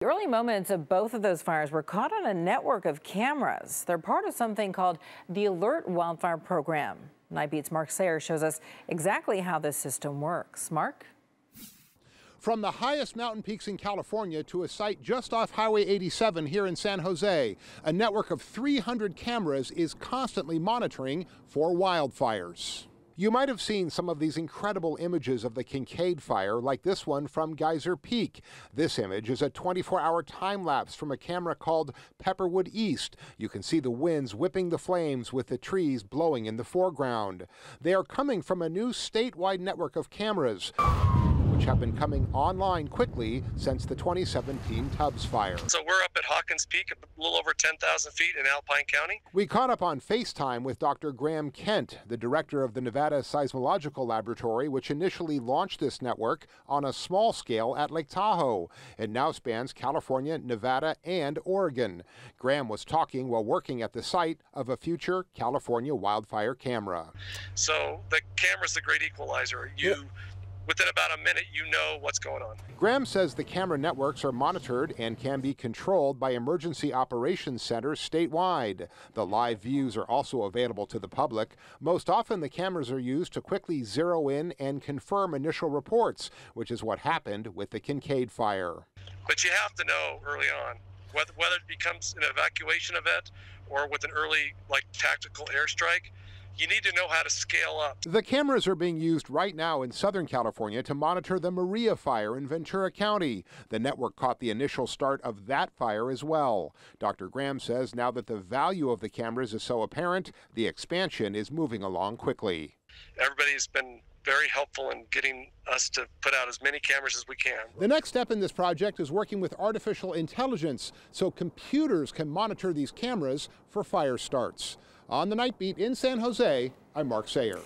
The early moments of both of those fires were caught on a network of cameras. They're part of something called the Alert Wildfire Program. Night Beat's Mark Sayre shows us exactly how this system works. Mark? From the highest mountain peaks in California to a site just off Highway 87 here in San Jose, a network of 300 cameras is constantly monitoring for wildfires. You might have seen some of these incredible images of the Kincade fire, like this one from Geyser Peak. This image is a 24 hour time lapse from a camera called Pepperwood East. You can see the winds whipping the flames with the trees blowing in the foreground. They are coming from a new statewide network of cameras which have been coming online quickly since the 2017 Tubbs fire. So we're up at Hawkins Peak, a little over 10,000 feet in Alpine County. We caught up on FaceTime with Dr. Graham Kent, the director of the Nevada Seismological Laboratory, which initially launched this network on a small scale at Lake Tahoe. It now spans California, Nevada, and Oregon. Graham was talking while working at the site of a future California wildfire camera. So the camera's the great equalizer. You yeah within about a minute, you know what's going on. Graham says the camera networks are monitored and can be controlled by emergency operations centers statewide. The live views are also available to the public. Most often, the cameras are used to quickly zero in and confirm initial reports, which is what happened with the Kincade fire. But you have to know early on whether, whether it becomes an evacuation event or with an early like tactical airstrike you need to know how to scale up. The cameras are being used right now in Southern California to monitor the Maria fire in Ventura County. The network caught the initial start of that fire as well. Dr. Graham says now that the value of the cameras is so apparent, the expansion is moving along quickly. Everybody's been very helpful in getting us to put out as many cameras as we can. The next step in this project is working with artificial intelligence so computers can monitor these cameras for fire starts. On the Night Beat in San Jose, I'm Mark Sayre.